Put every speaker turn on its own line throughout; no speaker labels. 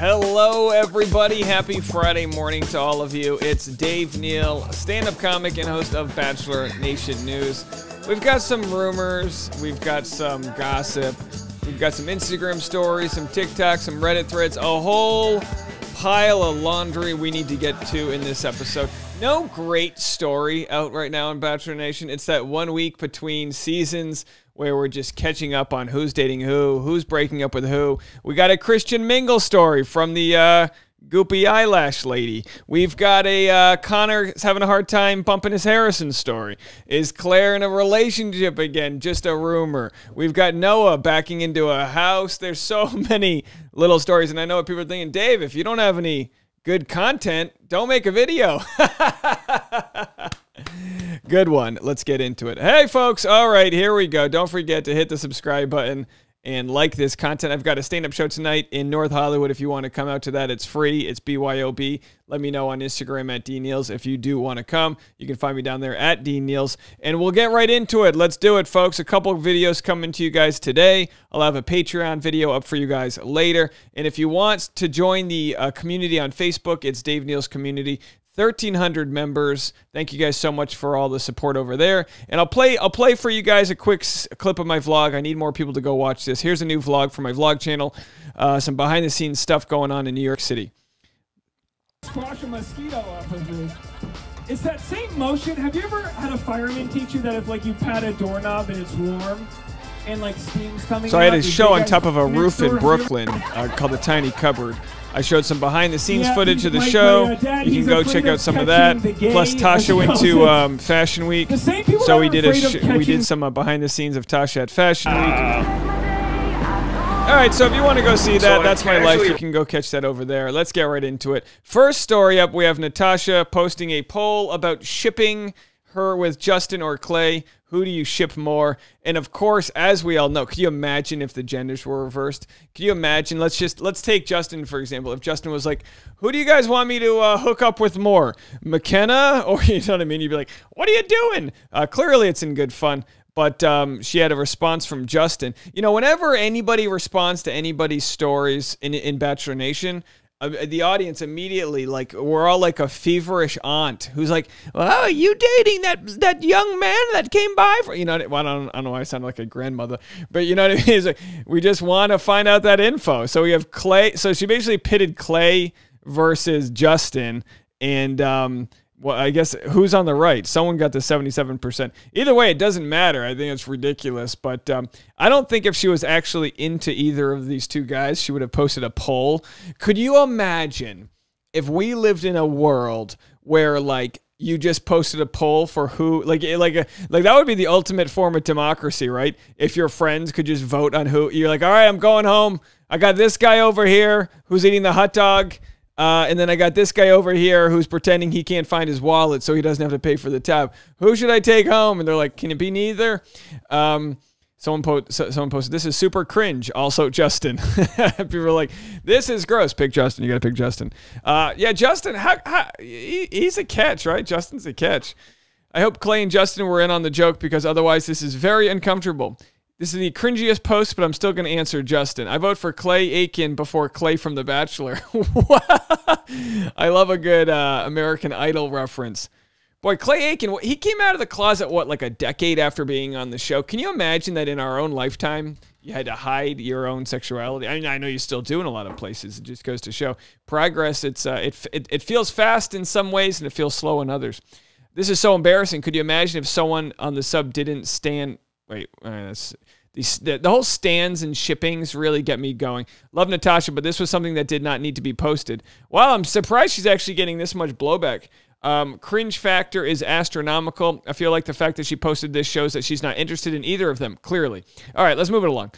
Hello, everybody. Happy Friday morning to all of you. It's Dave Neal, stand up comic and host of Bachelor Nation News. We've got some rumors, we've got some gossip, we've got some Instagram stories, some TikTok, some Reddit threads, a whole pile of laundry we need to get to in this episode. No great story out right now in Bachelor Nation. It's that one week between seasons where we're just catching up on who's dating who, who's breaking up with who. We got a Christian Mingle story from the uh, goopy eyelash lady. We've got a uh, Connor's having a hard time bumping his Harrison story. Is Clare in a relationship again? Just a rumor. We've got Noah backing into a house. There's so many little stories, and I know what people are thinking. Dave, if you don't have any good content, don't make a video. Good one. Let's get into it. Hey, folks. All right, here we go. Don't forget to hit the subscribe button and like this content. I've got a stand up show tonight in North Hollywood. If you want to come out to that, it's free. It's BYOB. Let me know on Instagram at D Neals if you do want to come. You can find me down there at D Neals. And we'll get right into it. Let's do it, folks. A couple videos coming to you guys today. I'll have a Patreon video up for you guys later. And if you want to join the uh, community on Facebook, it's Dave Neals Community. 1300 members. Thank you guys so much for all the support over there. And I'll play I'll play for you guys a quick clip of my vlog. I need more people to go watch this. Here's a new vlog for my vlog channel. Uh, some behind the scenes stuff going on in New York City.
Squash a mosquito off of you. It's that same motion. Have you ever had a fireman teach you that if like you pat a doorknob and it's warm and like steam's coming
So I had a show on top of a roof in Brooklyn uh, called The Tiny Cupboard. I showed some behind the scenes
Yeah,
footage of the show.
my, uh,
you can go check out some of that.
catching the gay,
Plus Tasha went to um, Fashion Week.
The same people
So we did a sh- we did some uh, behind the scenes of Tasha at Fashion Week. All right, so if you want to go see that,
So
that's my life. You can go catch that over there. Let's get right into it. First story up, we have Natasha posting a poll about shipping her with Justin or Clay. Who do you ship more? And of course, as we all know, could you imagine if the genders were reversed? Could you imagine? Let's just let's take Justin for example. If Justin was like, "Who do you guys want me to uh, hook up with more, McKenna?" Or you know what I mean? You'd be like, "What are you doing?" Uh, clearly, it's in good fun but um, she had a response from Justin. You know, whenever anybody responds to anybody's stories in in Bachelor Nation, the audience immediately like we're all like a feverish aunt who's like, "Oh, are you dating that that young man that came by?" For you know, well, I don't, I don't know why I sound like a grandmother, but you know what I mean. It's like, we just want to find out that info. So we have Clay. So she basically pitted Clay versus Justin, and um, well, I guess who's on the right? Someone got the 77%. Either way, it doesn't matter. I think it's ridiculous. But um, I don't think if she was actually into either of these two guys, she would have posted a poll. Could you imagine if we lived in a world where, like, you just posted a poll for who like like a, like that would be the ultimate form of democracy right if your friends could just vote on who you're like all right i'm going home i got this guy over here who's eating the hot dog uh, and then I got this guy over here who's pretending he can't find his wallet so he doesn't have to pay for the tab. Who should I take home? And they're like, can it be neither? Um, someone, po- so- someone posted, this is super cringe. Also, Justin. People are like, this is gross. Pick Justin. You got to pick Justin. Uh, yeah, Justin, how, how, he, he's a catch, right? Justin's a catch. I hope Clay and Justin were in on the joke because otherwise this is very uncomfortable. This is the cringiest post, but I'm still going to answer Justin. I vote for Clay Aiken before Clay from The Bachelor. I love a good uh, American Idol reference. Boy, Clay Aiken, he came out of the closet, what, like a decade after being on the show? Can you imagine that in our own lifetime, you had to hide your own sexuality? I mean, I know you still do in a lot of places. It just goes to show progress. It's uh, it, it, it feels fast in some ways and it feels slow in others. This is so embarrassing. Could you imagine if someone on the sub didn't stand? Wait, uh, the, the whole stands and shippings really get me going. Love Natasha, but this was something that did not need to be posted. Wow, I'm surprised she's actually getting this much blowback. Um, cringe factor is astronomical. I feel like the fact that she posted this shows that she's not interested in either of them, clearly. All right, let's move it along.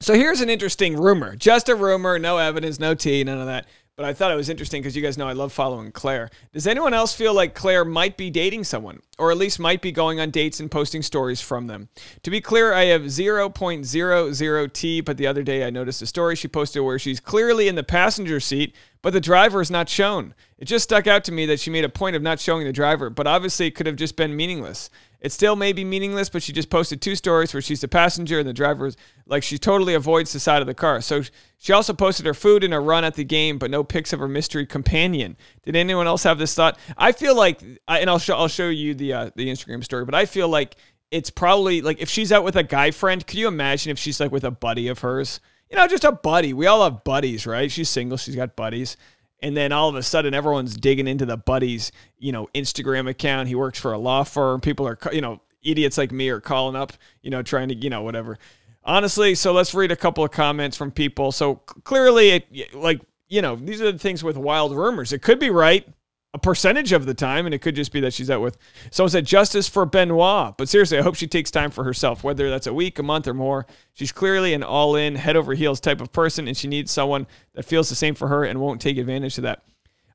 So here's an interesting rumor. Just a rumor, no evidence, no tea, none of that. But I thought it was interesting because you guys know I love following Clare. Does anyone else feel like Clare might be dating someone, or at least might be going on dates and posting stories from them? To be clear, I have 0.00 T, but the other day I noticed a story she posted where she's clearly in the passenger seat, but the driver is not shown. It just stuck out to me that she made a point of not showing the driver, but obviously it could have just been meaningless. It still may be meaningless, but she just posted two stories where she's the passenger and the driver is like she totally avoids the side of the car. So she also posted her food and her run at the game, but no pics of her mystery companion. Did anyone else have this thought? I feel like, and I'll show I'll show you the uh, the Instagram story, but I feel like it's probably like if she's out with a guy friend. Could you imagine if she's like with a buddy of hers? You know, just a buddy. We all have buddies, right? She's single. She's got buddies and then all of a sudden everyone's digging into the buddy's you know instagram account. He works for a law firm. People are you know idiots like me are calling up you know trying to you know whatever. Honestly so let's read a couple of comments from people. So clearly it, like you know these are the things with wild rumors. It could be right a percentage of the time, and it could just be that she's out with. Someone said justice for Benoit, but seriously, I hope she takes time for herself, whether that's a week, a month, or more. She's clearly an all-in, head over heels type of person, and she needs someone that feels the same for her and won't take advantage of that.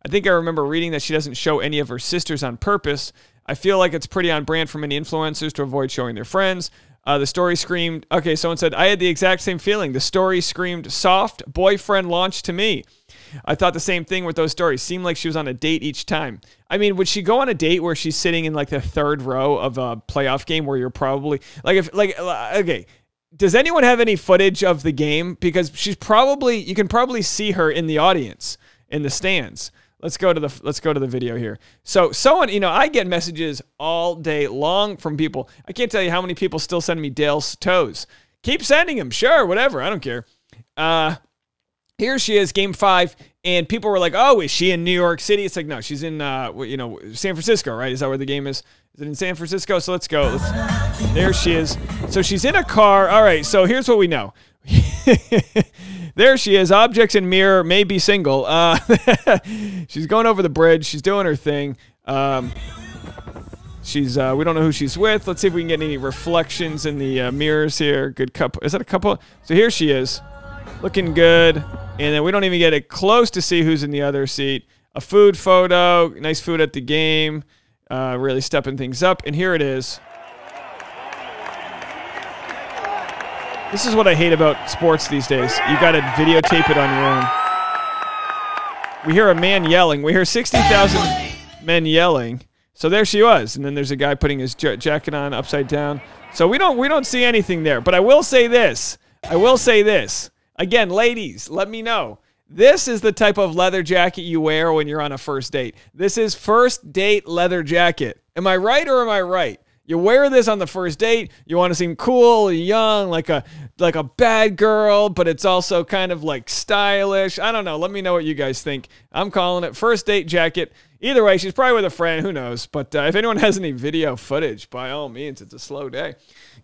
I think I remember reading that she doesn't show any of her sisters on purpose. I feel like it's pretty on brand for many influencers to avoid showing their friends. Uh, the story screamed, okay, someone said, I had the exact same feeling. The story screamed soft boyfriend launch to me. I thought the same thing with those stories. Seemed like she was on a date each time. I mean, would she go on a date where she's sitting in like the third row of a playoff game where you're probably like if like uh, okay, does anyone have any footage of the game because she's probably you can probably see her in the audience in the stands. Let's go to the let's go to the video here. So someone, you know, I get messages all day long from people. I can't tell you how many people still send me Dale's toes. Keep sending them, sure, whatever. I don't care. Uh, here she is, game five, and people were like, "Oh, is she in New York City?" It's like, no, she's in, uh, you know, San Francisco, right? Is that where the game is? Is it in San Francisco? So let's go. Let's, there she is. So she's in a car. All right. So here's what we know. there she is. Objects in mirror may be single. Uh, she's going over the bridge. She's doing her thing. Um, she's. Uh, we don't know who she's with. Let's see if we can get any reflections in the uh, mirrors here. Good couple. Is that a couple? So here she is, looking good. And then we don't even get it close to see who's in the other seat. A food photo, nice food at the game, uh, really stepping things up. And here it is. This is what I hate about sports these days. You got to videotape it on your own. We hear a man yelling. We hear 60,000 men yelling. So there she was, and then there's a guy putting his jacket on upside down. So we don't we don't see anything there. But I will say this. I will say this. Again, ladies, let me know. This is the type of leather jacket you wear when you're on a first date. This is first date leather jacket. Am I right or am I right? You wear this on the first date. You want to seem cool, young, like a like a bad girl, but it's also kind of like stylish. I don't know. Let me know what you guys think. I'm calling it first date jacket. Either way, she's probably with a friend. Who knows? But uh, if anyone has any video footage, by all means, it's a slow day.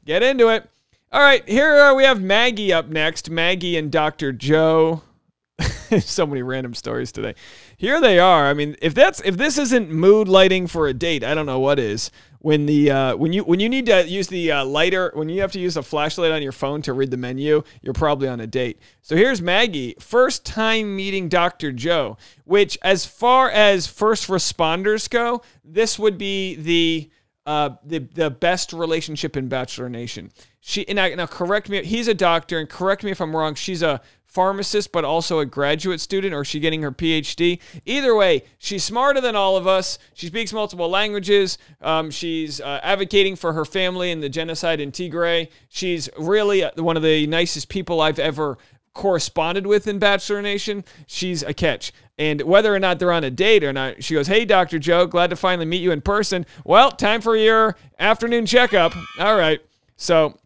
Get into it. All right, here we have Maggie up next. Maggie and Dr. Joe. so many random stories today. Here they are. I mean, if that's if this isn't mood lighting for a date, I don't know what is. When the uh, when you when you need to use the uh, lighter, when you have to use a flashlight on your phone to read the menu, you're probably on a date. So here's Maggie, first time meeting Dr. Joe. Which, as far as first responders go, this would be the uh, the the best relationship in Bachelor Nation. She now, now correct me. He's a doctor, and correct me if I'm wrong. She's a pharmacist, but also a graduate student, or is she getting her PhD? Either way, she's smarter than all of us. She speaks multiple languages. Um, she's uh, advocating for her family and the genocide in Tigray. She's really uh, one of the nicest people I've ever corresponded with in Bachelor Nation. She's a catch. And whether or not they're on a date or not, she goes, Hey, Dr. Joe, glad to finally meet you in person. Well, time for your afternoon checkup. All right. So,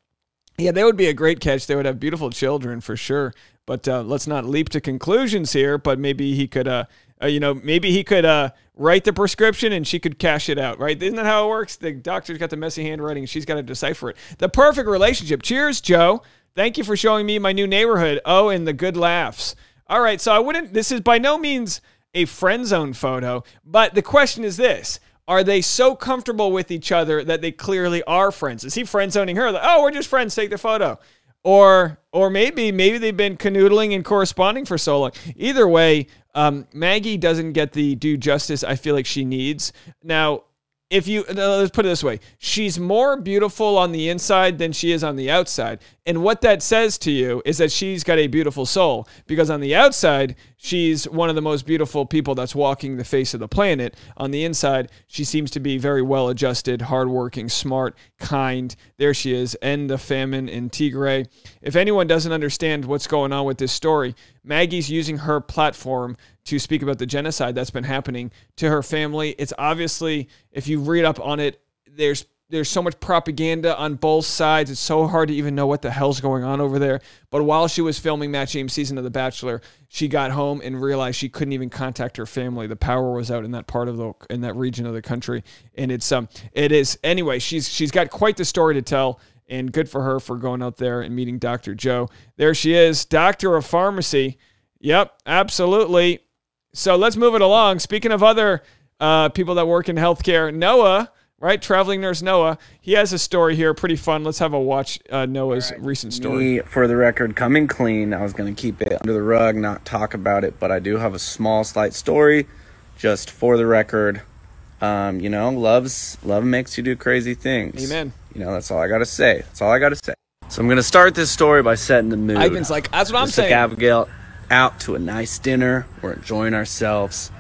yeah, they would be a great catch. They would have beautiful children for sure. But uh, let's not leap to conclusions here. But maybe he could, uh, uh, you know, maybe he could uh, write the prescription and she could cash it out, right? Isn't that how it works? The doctor's got the messy handwriting she's got to decipher it. The perfect relationship. Cheers, Joe. Thank you for showing me my new neighborhood. Oh, and the good laughs. All right, so I wouldn't, this is by no means a friend zone photo, but the question is this Are they so comfortable with each other that they clearly are friends? Is he friend zoning her? Like, oh, we're just friends, take the photo. Or, or maybe, maybe they've been canoodling and corresponding for so long. Either way, um, Maggie doesn't get the due justice I feel like she needs. Now, if you let's put it this way she's more beautiful on the inside than she is on the outside And what that says to you is that she's got a beautiful soul because on the outside, she's one of the most beautiful people that's walking the face of the planet. On the inside, she seems to be very well adjusted, hardworking, smart, kind. There she is, end the famine in Tigray. If anyone doesn't understand what's going on with this story, Maggie's using her platform to speak about the genocide that's been happening to her family. It's obviously, if you read up on it, there's there's so much propaganda on both sides. It's so hard to even know what the hell's going on over there. But while she was filming Matt James' season of The Bachelor, she got home and realized she couldn't even contact her family. The power was out in that part of the in that region of the country, and it's um it is anyway. She's she's got quite the story to tell, and good for her for going out there and meeting Dr. Joe. There she is, doctor of pharmacy. Yep, absolutely. So let's move it along. Speaking of other uh, people that work in healthcare, Noah right? Traveling nurse Noah. He has a story here, pretty fun. Let's have a watch uh, Noah's right. recent story.
Me, for the record, coming clean. I was going to keep it under the rug, not talk about it, but I do have a small, slight story, just for the record. Um, you know, loves love makes you do crazy things.
Amen.
You know, that's all I got to say. That's all I got to say. So I'm going to start this story by setting the mood.
Ivan's like, that's what I'm saying.
Took Abigail out to a nice dinner. We're enjoying ourselves.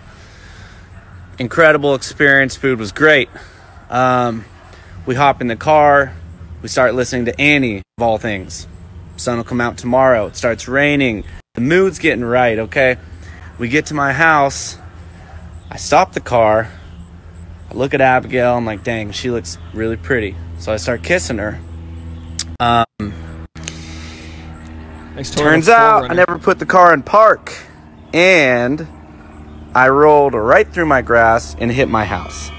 Incredible experience. Food was great. Um, we hop in the car. We start listening to Annie, of all things. Sun will come out tomorrow. It starts raining. The mood's getting right, okay? We get to my house. I stop the car. I look at Abigail. I'm like, dang, she looks really pretty. So I start kissing her. Um, turns out I never put the car in park. And I rolled right through my grass and hit my house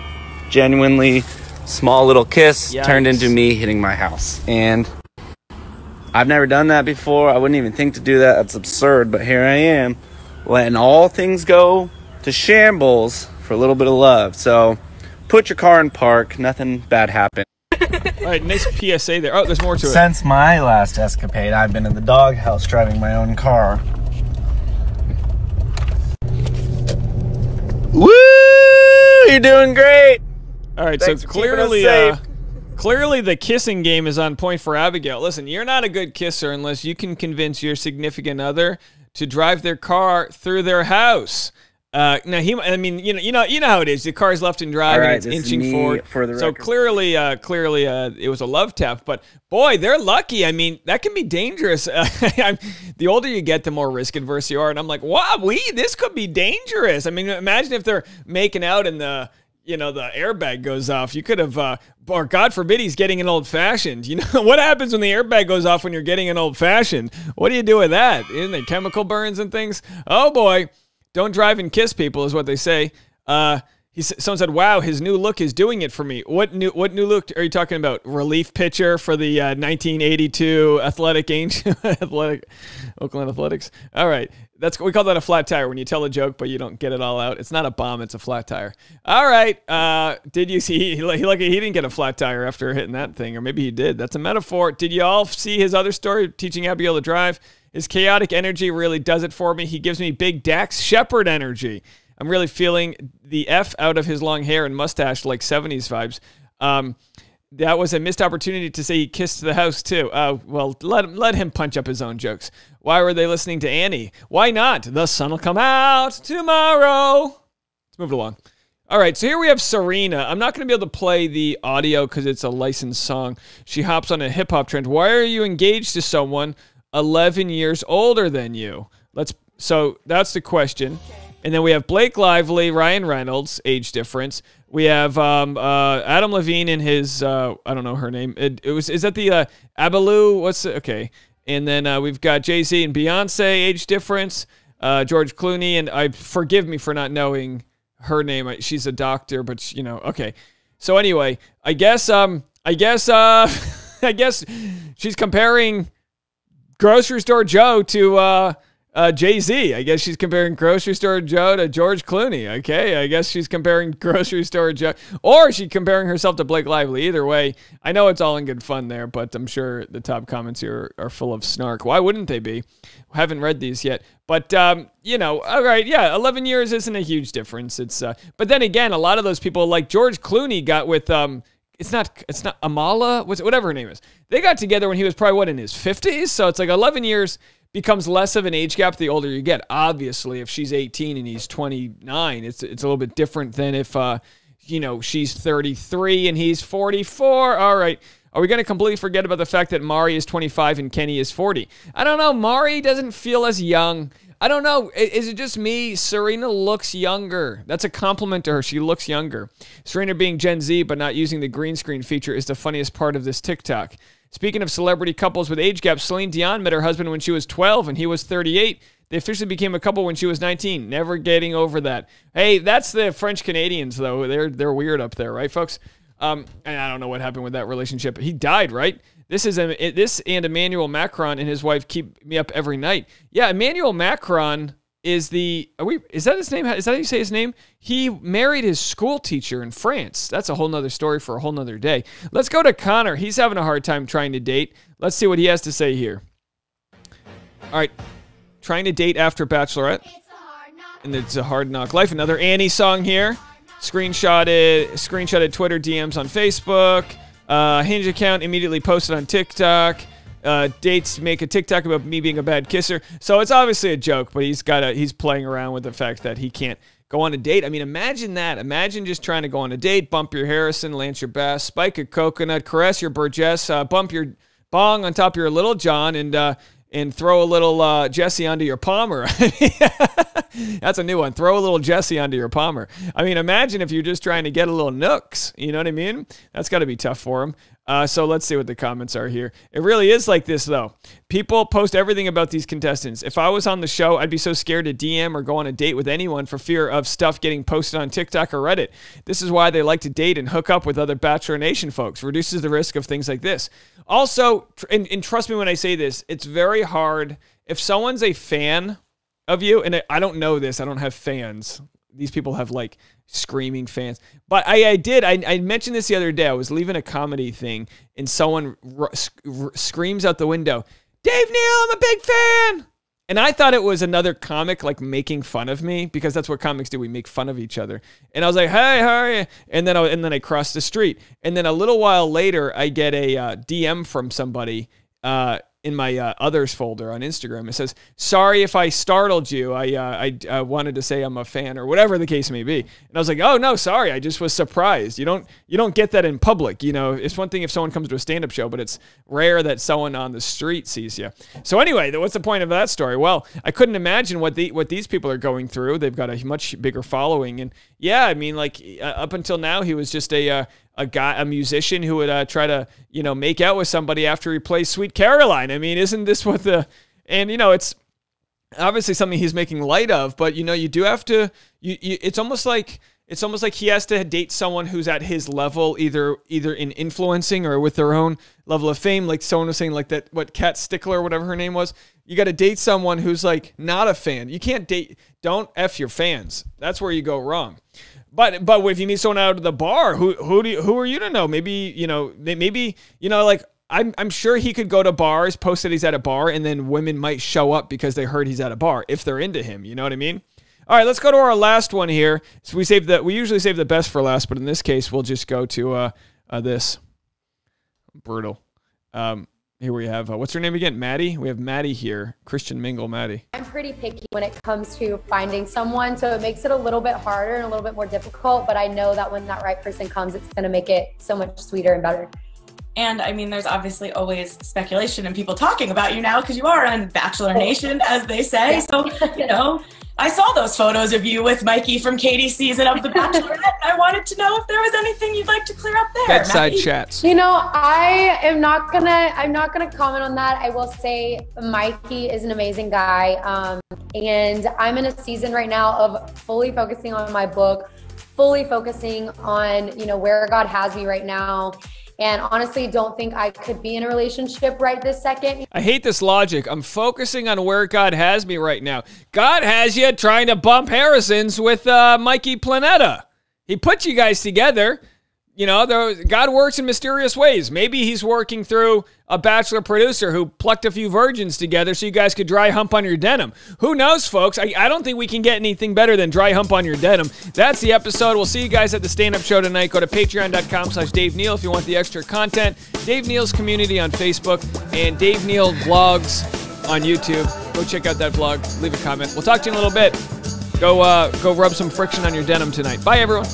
genuinely small little kiss Yikes. turned into me hitting my house. And I've never done that before. I wouldn't even think to do that. That's absurd. But here I am, letting all things go to shambles for a little bit of love. So put your car in park. Nothing bad happened.
all right, nice PSA there. Oh, there's more to it.
Since my last escapade, I've been in the doghouse driving my own car. Woo! You're doing great.
All right, Thanks so clearly, uh, clearly the kissing game is on point for Abigail. Listen, you're not a good kisser unless you can convince your significant other to drive their car through their house. Uh, now he, I mean, you know, you know, you know how it is. The car's left and drive, right, and it's inching forward.
For the
so clearly, uh, clearly, uh, it was a love tap. But boy, they're lucky. I mean, that can be dangerous. the older you get, the more risk adverse you are. And I'm like, wow, we this could be dangerous. I mean, imagine if they're making out in the you know the airbag goes off you could have uh, or god forbid he's getting an old fashioned you know what happens when the airbag goes off when you're getting an old fashioned what do you do with that? Isn't it chemical burns and things? Oh boy. Don't drive and kiss people is what they say. Uh he, someone said, "Wow, his new look is doing it for me." What new What new look are you talking about? Relief pitcher for the uh, 1982 Athletic Angel, Athletic Oakland Athletics. All right, that's we call that a flat tire when you tell a joke but you don't get it all out. It's not a bomb; it's a flat tire. All right. Uh, did you see? He, lucky he didn't get a flat tire after hitting that thing, or maybe he did. That's a metaphor. Did you all see his other story, teaching Abigail to drive? His chaotic energy really does it for me. He gives me big Dax Shepard energy. I'm really feeling the F out of his long hair and mustache, like 70s vibes. Um, that was a missed opportunity to say he kissed the house too. Uh, well, let him, let him punch up his own jokes. Why were they listening to Annie? Why not? The sun will come out tomorrow. Let's move it along. All right, so here we have Serena. I'm not going to be able to play the audio because it's a licensed song. She hops on a hip hop trend. Why are you engaged to someone 11 years older than you? Let's. So that's the question. And then we have Blake Lively, Ryan Reynolds, age difference. We have um, uh, Adam Levine and his uh, I don't know her name. It, it was is that the uh, Abalu? What's okay? And then uh, we've got Jay Z and Beyonce, age difference. Uh, George Clooney and I forgive me for not knowing her name. She's a doctor, but you know, okay. So anyway, I guess um I guess uh I guess she's comparing grocery store Joe to uh uh, Jay Z. I guess she's comparing grocery store Joe to George Clooney. Okay, I guess she's comparing grocery store Joe, or she's comparing herself to Blake Lively. Either way, I know it's all in good fun there, but I'm sure the top comments here are full of snark. Why wouldn't they be? haven't read these yet, but um, you know, all right, yeah, 11 years isn't a huge difference. It's, uh, but then again, a lot of those people, like George Clooney, got with um, it's not it's not Amala, what's whatever her name is. They got together when he was probably what in his 50s, so it's like 11 years becomes less of an age gap the older you get. Obviously, if she's 18 and he's 29, it's it's a little bit different than if uh you know, she's 33 and he's 44. All right. Are we going to completely forget about the fact that Mari is 25 and Kenny is 40? I don't know. Mari doesn't feel as young. I don't know. Is it just me? Serena looks younger. That's a compliment to her. She looks younger. Serena being Gen Z but not using the green screen feature is the funniest part of this TikTok. Speaking of celebrity couples with age gaps, Celine Dion met her husband when she was 12 and he was 38. They officially became a couple when she was 19. Never getting over that. Hey, that's the French Canadians though. They're they're weird up there, right, folks? Um, and I don't know what happened with that relationship. He died, right? This is a, this and Emmanuel Macron and his wife keep me up every night. Yeah, Emmanuel Macron is the are we is that his name? Is that how you say his name? He married his school teacher in France. That's a whole nother story for a whole nother day. Let's go to Connor. He's having a hard time trying to date. Let's see what he has to say here. All right. Trying to date after Bachelorette. And it's a hard knock life. Another Annie song here. Screenshotted screenshotted Twitter DMs on Facebook. Uh, Hinge account immediately posted on TikTok. Uh, dates make a TikTok about me being a bad kisser. So it's obviously a joke, but he's got a he's playing around with the fact that he can't go on a date. I mean, imagine that. Imagine just trying to go on a date, bump your Harrison, lance your Bass, spike a coconut, caress your Burgess, uh, bump your bong on top of your Little John, and uh, and throw a little uh, Jesse onto your Palmer. That's a new one. Throw a little Jesse onto your Palmer. I mean, imagine if you're just trying to get a little nooks. You know what I mean? That's got to be tough for him. Uh, so let's see what the comments are here. It really is like this, though. People post everything about these contestants. If I was on the show, I'd be so scared to DM or go on a date with anyone for fear of stuff getting posted on TikTok or Reddit. This is why they like to date and hook up with other Bachelor Nation folks. Reduces the risk of things like this. Also, and, and trust me when I say this, it's very hard if someone's a fan of you, and I don't know this, I don't have fans. These people have like screaming fans. But I, I did. I, I mentioned this the other day. I was leaving a comedy thing, and someone screams out the window, "Dave Neal, I'm a big fan." And I thought it was another comic like making fun of me because that's what comics do. We make fun of each other. And I was like, "Hey, how are you?" And then I, and then I crossed the street. And then a little while later, I get a uh, DM from somebody. Uh, in my uh, others folder on Instagram. It says, "Sorry if I startled you. I uh, I wanted to say I'm a fan or whatever the case may be." And I was like, "Oh no, sorry. I just was surprised. You don't you don't get that in public. You know, it's one thing if someone comes to a stand-up show, but it's rare that someone on the street sees you." So anyway, what's the point of that story? Well, I couldn't imagine what the what these people are going through. They've got a much bigger following, and yeah, I mean, like uh, up until now, he was just a uh, a guy, a musician who would uh, try to, you know, make out with somebody after he plays Sweet Caroline. I mean, isn't this what the, and you know, it's obviously something he's making light of, but you know, you do have to, you, you it's almost like, it's almost like he has to date someone who's at his level, either either in influencing or with their own level of fame. Like someone was saying, like that what Kat Stickler, or whatever her name was. You got to date someone who's like not a fan. You can't date. Don't f your fans. That's where you go wrong. But but if you meet someone out of the bar, who who do you, who are you to know? Maybe you know maybe you know like I'm I'm sure he could go to bars, post that he's at a bar, and then women might show up because they heard he's at a bar if they're into him. You know what I mean? All right, let's go to our last one here. So we save the we usually save the best for last, but in this case, we'll just go to uh, uh this brutal. Um, here we have, uh, what's her name again? Maddie? We have Maddie here. Christian Mingle Maddie.
I'm pretty picky when it comes to finding someone, so it makes it a little bit harder and a little bit more difficult, but I know that when that right person comes, it's going to make it so much sweeter and better.
And I mean, there's obviously always speculation and people talking about you now because you are on Bachelor Nation, as they say. So, you know, I saw those photos of you with Mikey from Katie's season of The Bachelorette. I wanted to know if there was anything you'd like to clear up there.
Bedside Maggie. chats.
You know, I am not gonna. I'm not gonna comment on that. I will say Mikey is an amazing guy, um, and I'm in a season right now of fully focusing on my book, fully focusing on you know where God has me right now and honestly don't think I could be in a relationship right this second.
I hate this logic. I'm focusing on where God has me right now. God has you trying to bump Harrison's with uh, Mikey Planeta. He put you guys together. You know, there, God works in mysterious ways. Maybe he's working through a bachelor producer who plucked a few virgins together so you guys could dry hump on your denim. Who knows, folks? I, I don't think we can get anything better than dry hump on your denim. That's the episode. We'll see you guys at the stand-up show tonight. Go to patreon.com slash Dave Neal if you want the extra content. Dave Neal's community on Facebook and Dave Neal vlogs on YouTube. Go check out that vlog. Leave a comment. We'll talk to you in a little bit. Go uh, go rub some friction on your denim tonight. Bye, everyone.